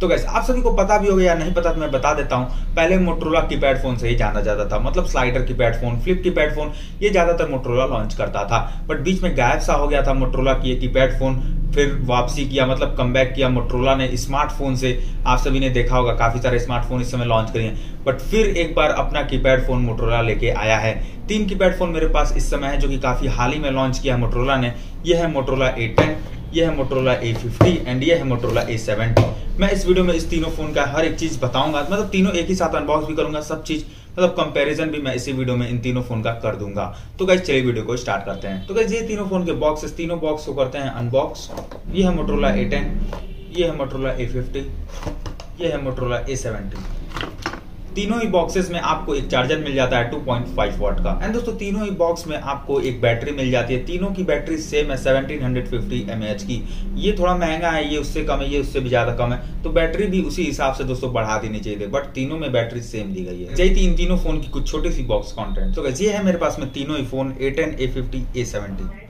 तो गैस आप सभी को पता भी होगा या नहीं पता तो मैं बता देता हूँ। पहले मोटरोला कीपैड फ़ोन से ही जाना जाता था। मतलब slider keypad phone flip keypad phone ये ज़्यादातर मोटरोला लॉन्च करता था। बट बीच में गायब सा हो गया था मोटरोला की ये कीपैड फ़ोन फिर वापसी किया मतलब कम किया मोटरोला ने स्मार्टफ़ोन से। आप सभी ने देखा होगा, काफ़ी सारे स्मार्टफ़ोन इस समय लॉन्च करिए बट फिर एक बार अपना कीपैड फ़ोन मोटरोला लेके आया है। तीन कीपैड फ़ोन मेरे पास इस समय है, जो कि काफ़ी हाल ही में लॉन्च किया मोटरोला ने। यह है मोटरोला ए ये है मोटरोला ए फिफ्टी एंड ये है मोटरोला ए सेवेंटी मैं इस वीडियो में इस तीनों फ़ोन का हर एक चीज़ बताऊँगा। मतलब तीनों एक ही साथ अनबॉक्स भी करूँगा, सब चीज़। मतलब कंपैरिजन भी मैं इसी वीडियो में इन तीनों फ़ोन का कर दूँगा। तो गाइज़ चलिए वीडियो को स्टार्ट करते हैं। तो गाइज़ ये तीनों फ़ोन के बॉक्स तीनों बॉक्स को करते हैं अनबॉक्स ये है मोटरोला ए टेन ये है मोटरोला ए फिफ्टी ये है मोटरोला ए सेवेंटी तीनों ही बॉक्सेस में आपको एक चार्जर मिल जाता है 2.5 वॉट का। एंड दोस्तों, तीनों ही बॉक्स में आपको एक बैटरी मिल जाती है। तीनों की बैटरी सेम है 1750 mAh की। ये थोड़ा महँगा है, ये उससे कम है, ये उससे भी ज़्यादा कम है। तो बैटरी भी उसी हिसाब से दोस्तों बढ़ा देनी चाहिए। बट तीनों में बैटरी सेम दी गई है। थी इन तीनों फ़ोन की कुछ छोटी सी बॉक्स कॉन्टेंट तो ये है मेरे पास में तीनों ही phone A ten A fifty A seventy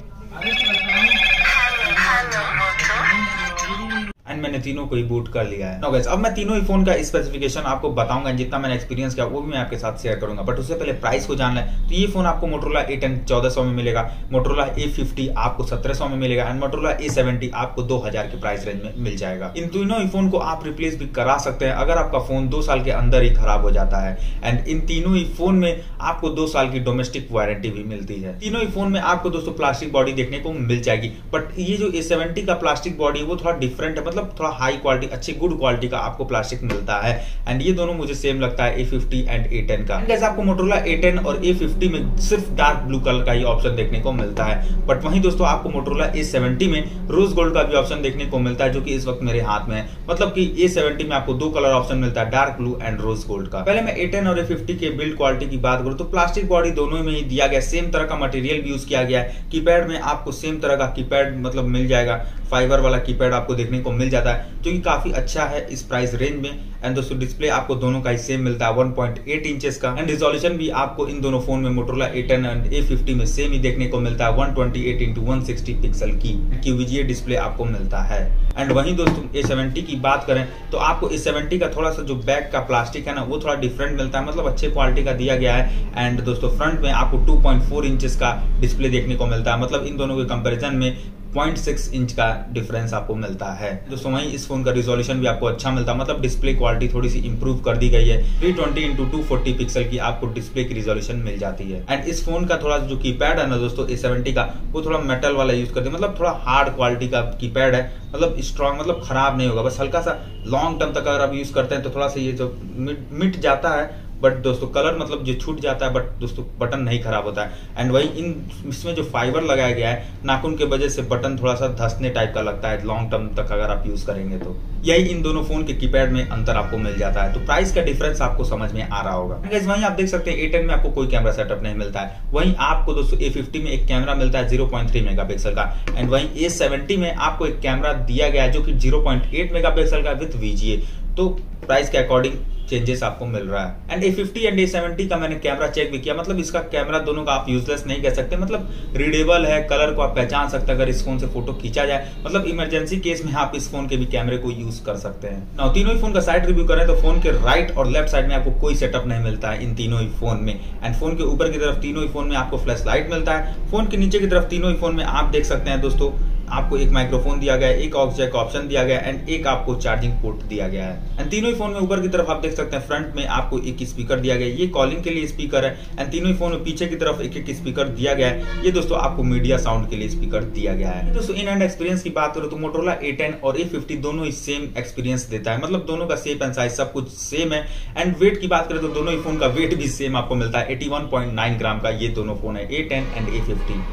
मैंने तीनों को ही बूट कर लिया है। गैस अब मैं तीनों ही फ़ोन का स्पेसिफिकेशन आपको बताऊँगा, जितना मैंने एक्सपीरियंस किया, वो भी मैं आपके साथ शेयर करूँगा। बट उससे पहले प्राइस को जानना है तो ये फ़ोन आपको मोटरोला ए टेन में मिलेगा मोटरोला ए आपको सत्रह में मिलेगा एंड मोटरोला ए आपको दो हज़ार के प्राइस रेंज में मिल जाएगा। इन तीनों ही फ़ोन को आप रिप्लेस भी करा सकते हैं, अगर आपका फ़ोन दो साल के अंदर ही खराब हो जाता है। एंड इन तीनों ही फ़ोन में आपको दो साल की डोमेस्टिक वारंटी भी मिलती है। तीनों ही फ़ोन में आपको दोस्तों प्लास्टिक बॉडी देखने को मिल जाएगी बट ये जो ए सेवेंटी का प्लास्टिक बॉडी है, वो थोड़ा डिफरेंट है। मतलब थोड़ा हाई क्वालिटी अच्छी गुड क्वालिटी का आपको प्लास्टिक मिलता है। एंड ये दोनों मुझे सेम लगता है A fifty and A ten का। जैसे आपको मोटरोला ए टेन और ए फिफ्टी में सिर्फ़ डार्क ब्लू कलर का ही ऑप्शन देखने को मिलता है। बट वहीं दोस्तों, आपको मोटरोला ए सेवेंटी में रोज गोल्ड का भी ऑप्शन देखने को मिलता है, जो कि इस वक्त मेरे हाथ में है। मतलब कि ए सेवेंटी में आपको दो कलर ऑप्शन मिलता है dark blue and rose gold का। पहले मैं ए टेन और ए फिफ्टी के बिल्ड क्वालिटी की बात करूँ तो प्लास्टिक बॉडी दोनों में ही दिया गया सेम तरह का मटेरियल भी यूज़ किया गया है। कीपैड में आपको सेम तरह का कीपैड मतलब मिल जाएगा फाइबर वाला कीपैड आपको देखने को मिल जाता है जो कि काफ़ी अच्छा है इस प्राइस रेंज में एंड दोस्तों डिस्प्ले आपको दोनों का ही सेम मिलता है 1.8 इंचेस का एंड रिजोल्यूशन भी आपको इन दोनों फ़ोन में Motorola A ten and A fifty में सेम ही देखने को मिलता है 128 twenty eight into one sixty pixel की क्यूवीजीए डिस्प्ले आपको मिलता है। एंड वहीं दोस्तों ए सेवेंटी की बात करें तो आपको ए सेवेंटी का थोड़ा सा जो बैक का प्लास्टिक है ना, वो थोड़ा डिफरेंट मिलता है मतलब अच्छे क्वालिटी का दिया गया है एंड दोस्तों फ्रंट में आपको टू इंचेस का डिस्प्ले देखने को मिलता है मतलब इन दोनों के कंपेरिजन में 0.6 इंच का डिफरेंस आपको मिलता है। दोस्तों वहीं इस फ़ोन का रिजोल्यूशन भी आपको अच्छा मिलता है। मतलब डिस्प्ले क्वालिटी थोड़ी सी इंप्रूव कर दी गई है। Three twenty into two forty pixel की आपको डिस्प्ले की रिजोल्यूशन मिल जाती है। एंड इस फ़ोन का थोड़ा जो कीपैड है ना दोस्तों ए सेवेंटी का, वो थोड़ा मेटल वाला यूज़ करते हैं। मतलब थोड़ा हार्ड क्वालिटी का कीपैड है। मतलब स्ट्रॉन्ग मतलब खराब नहीं होगा। बस हल्का सा लॉन्ग टर्म तक अगर आप यूज़ करते हैं तो थोड़ा सा ये जो मिट मिट जाता है बट दोस्तों कलर मतलब जो छूट जाता है बट दोस्तों बटन नहीं खराब होता है। एंड वही इन, इसमें जो फाइबर लगाया गया है, नाखून के वजह से बटन थोड़ा सा धसने टाइप का लगता है लॉन्ग टर्म तक अगर आप यूज़ करेंगे तो। यही इन दोनों फ़ोन के कीपैड में अंतर आपको मिल जाता है। तो प्राइस का डिफरेंस आपको समझ में आ रहा होगा। वहीं आप देख सकते हैं ए में आपको कोई कैमरा सेटअप नहीं मिलता है। वहीं आपको दोस्तों ए में एक कैमरा मिलता है ज़ीरो मेगा का। एंड वहीं ए में आपको एक कैमरा दिया गया है, जो की ज़ीरो मेगा का विथ वीजीए तो प्राइस के अकॉर्डिंग चेंजेस आपको मिल रहा है। And A fifty and A seventy का मैंने कैमरा चेक भी किया। मतलब इसका कैमरा दोनों का आप यूजलेस नहीं कह सकते। मतलब रीडेबल है कलर को आप पहचान सकते हैं अगर इस फ़ोन से फ़ोटो खींचा जाए। मतलब इमरजेंसी केस में आप इस फ़ोन के भी कैमरे को यूज़ कर सकते हैं। ना तीनों ही फ़ोन का साइड रिव्यू करें तो फ़ोन के राइट और लेफ़्ट साइड में आपको कोई सेटअप नहीं मिलता है इन तीनों ही फ़ोन में। एंड फ़ोन के ऊपर की तरफ़ तीनों ही फ़ोन में आपको फ्लैश लाइट मिलता है। फ़ोन के नीचे की तरफ़ तीनों ही फ़ोन में आप देख सकते हैं दोस्तों आपको एक माइक्रोफोन दिया गया है एक ऑक्स ऑप्शन दिया गया है एंड एक आपको चार्जिंग पोर्ट दिया गया है। एंड तीनों ही फ़ोन में ऊपर की तरफ़ आप देख सकते हैं फ्रंट में आपको एक स्पीकर दिया गया है। ये कॉलिंग के लिए स्पीकर है एंड तीनों ही फ़ोन में पीछे की तरफ़ एक एक स्पीकर दिया गया है। ये दोस्तों आपको मीडिया साउंड के लिए स्पीकर दिया गया है। दोस्तों इन एंड एक्सपीरियंस की बात करो तो मोटोला ए और ए दोनों ही सेम एक्सपीरियंस देता है। मतलब दोनों का सेप एंड साइज़ सब कुछ सेम है। एंड वेट की बात करें तो दोनों ही फ़ोन का वेट भी सेम आपको मिलता है। 81.9 ग्राम का ये दोनों फ़ोन है ए एंड ए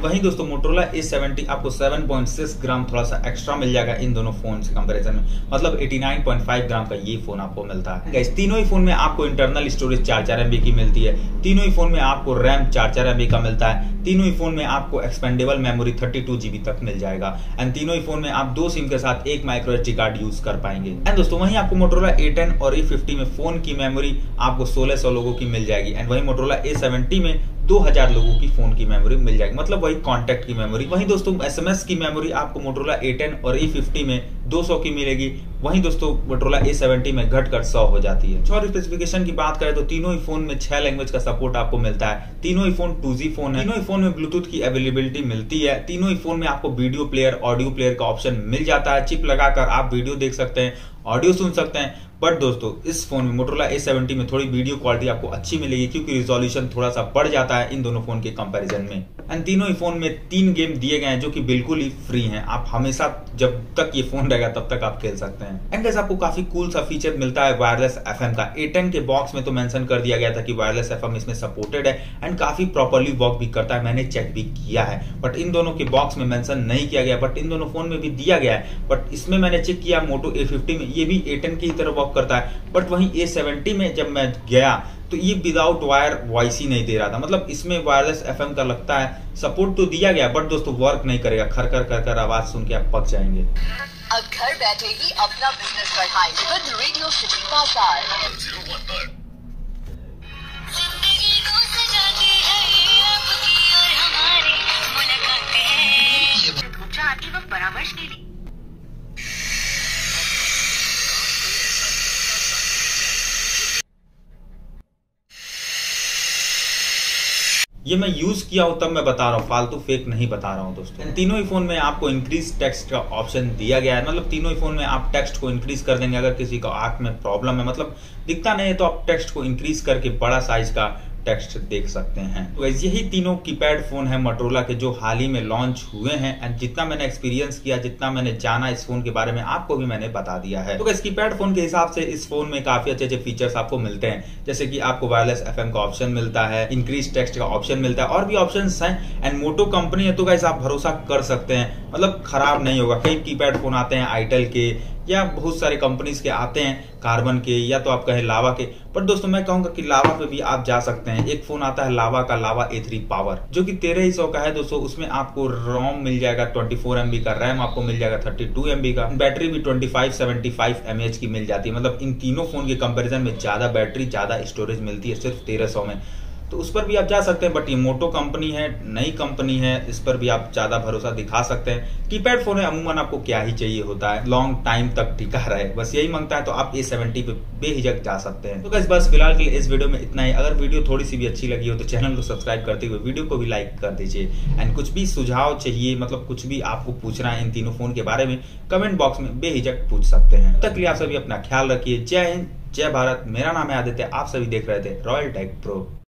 वहीं दोस्तों मोटरोला ए आपको 7.6 ग्राम थोड़ा सा एक्स्ट्रा मिल जाएगा इन दोनों फ़ोन से कंपेरिजन में। मतलब 89.5 ग्राम का ये फ़ोन आपको मिलता है। गाइस तीनों ही फ़ोन में आपको इंटरनल स्टोरेज चार चार एमबी की मिलती है। तीनों ही फ़ोन में आपको रैम चार चार एमबी का मिलता है। तीनों ही फ़ोन में आपको expandable memory thirty two GB तक मिल जाएगा। एंड तीनों ही फ़ोन में आप दो सिम के साथ एक माइक्रो एच कार्ड यूज़ कर पाएँगे। एंड दोस्तों, वहीं आपको मोटरोला ए और ए में फ़ोन की मेमोरी आपको सोलह सौ लोगों की मिल जाएगी। एंड वही मोटरोला ए में 2000 लोगों की फ़ोन की मेमोरी मिल जाएगी। मतलब वही कॉन्टेक्ट की मेमोरी वही दोस्तों एसएमएस की मेमोरी आपको मोटरोला ए और ए में 200 की मिलेगी। वहीं दोस्तों मोटरोला ए सेवेंटी में घट कर सौ हो जाती है। और स्पेसिफिकेशन की बात करें तो तीनों ही फ़ोन में छह लैंग्वेज का सपोर्ट आपको मिलता है। तीनों ही फ़ोन टू फ़ोन है। तीनों ही फ़ोन में ब्लूटूथ की अवेलेबिलिटी मिलती है। तीनों ही फ़ोन में आपको वीडियो प्लेयर ऑडियो प्लेयर का ऑप्शन मिल जाता है। चिप लगाकर आप वीडियो देख सकते हैं ऑडियो सुन सकते हैं। बट दोस्तों, इस फ़ोन में मोटोला ए सेवेंटी में थोड़ी वीडियो क्वालिटी आपको अच्छी मिलेगी क्योंकि रिजोल्यूशन थोड़ा सा बढ़ जाता है इन दोनों फ़ोन के कंपैरिजन में। एंड तीनों ही फ़ोन में तीन गेम दिए गए हैं जो कि बिल्कुल ही फ्री हैं। आप हमेशा जब तक ये फ़ोन रहेगा, तब तक आप खेल सकते हैं। एंड गैस आपको काफ़ी कूल सा फीचर मिलता है वायरलेस एफएम का। ए के बॉक्स में तो मेंशन कर दिया गया था कि वायरलेस एफएम इसमें सपोर्टेड है एंड काफ़ी प्रॉपरली वर्क भी करता है। मैंने चेक भी किया है। बट इन दोनों के बॉक्स में मेंशन नहीं किया गया। बट इन दोनों फ़ोन में भी दिया गया है। बट इसमें मैंने चेक किया मोटो ए में। ये भी ए की तरह वर्क करता है। बट वहीं ए में जब मैं गया तो ये विदाउट वायर वॉइस ही नहीं दे रहा था। मतलब इसमें वायरलेस एफएम का लगता है। सपोर्ट तो दिया गया बट दोस्तों वर्क नहीं करेगा। खर कर कर कर आवाज़ सुन के आप पक जाएँगे। अब घर बैठे ही अपना बिजनेस बढ़ाएं विद रेडियो सिटी बाजार ये मैं यूज़ किया हूँ तब मैं बता रहा हूँ। फालतू फेक नहीं बता रहा हूँ दोस्तों। तीनों ही फ़ोन में आपको इंक्रीज टेक्स्ट का ऑप्शन दिया गया है। मतलब तीनों ही फ़ोन में आप टेक्स्ट को इंक्रीज कर देंगे अगर किसी को आँख में प्रॉब्लम है। मतलब दिखता नहीं है तो आप टेक्स्ट को इंक्रीज करके बड़ा साइज़ का टेक्स्ट देख सकते हैं। तो यही तीनों कीपैड फ़ोन है मोटरोला के जो हाल ही में लॉन्च हुए हैं। एंड जितना मैंने एक्सपीरियंस किया, जितना मैंने जाना इस फ़ोन के बारे में, आपको भी मैंने बता दिया है। तो कीपैड फ़ोन के हिसाब से इस फ़ोन में काफ़ी अच्छे अच्छे फीचर्स आपको मिलते हैं। जैसे कि आपको वायरलेस एफएम का ऑप्शन मिलता है इंक्रीज टेक्स्ट का ऑप्शन मिलता है, और भी ऑप्शन है। एंड मोटो कंपनी है तो कैसे आप भरोसा कर सकते हैं। मतलब खराब नहीं होगा। कई कीपैड फ़ोन आते हैं आइटल के या बहुत सारे कंपनीज़ के आते हैं कार्बन के, या तो आप कहें लावा के। पर दोस्तों, मैं कहूँगा कि लावा पे भी आप जा सकते हैं। एक फ़ोन आता है लावा का लावा ए थ्री पावर जो कि तेरह ही सौ का है दोस्तों। उसमें आपको रोम मिल जाएगा ट्वेंटी फोर एमबी का रैम आपको मिल जाएगा थर्टी टू एमबी का। बैटरी भी twenty five seventy five mAh की मिल जाती है। मतलब इन तीनों फ़ोन के कंपेरिजन में ज़्यादा बैटरी ज़्यादा स्टोरेज मिलती है सिर्फ़ तेरह सौ में। तो उस पर भी आप जा सकते हैं बट ये मोटो कंपनी है, नई कंपनी है, इस पर भी आप ज़्यादा भरोसा दिखा सकते हैं। कीपैड फ़ोन है अमूमन आपको क्या ही चाहिए होता है लॉन्ग टाइम तक टिका रहे, बस यही माँगता है तो आप ए सेवेंटी पे बेहिजक जा सकते हैं। तो बस बस फ़िलहाल के लिए इस वीडियो में इतना ही। अगर वीडियो थोड़ी सी भी अच्छी लगी हो तो चैनल को सब्सक्राइब करते हुए वीडियो को भी लाइक कर दीजिए। एंड कुछ भी सुझाव चाहिए मतलब कुछ भी आपको पूछना है इन तीनों फ़ोन के बारे में कमेंट बॉक्स में बेहिजक पूछ सकते हैं। तक लिए आप सभी अपना ख्याल रखिए। जय हिंद, जय भारत। मेरा नाम है आदित्य, आप सभी देख रहे थे रॉयल टेक प्रो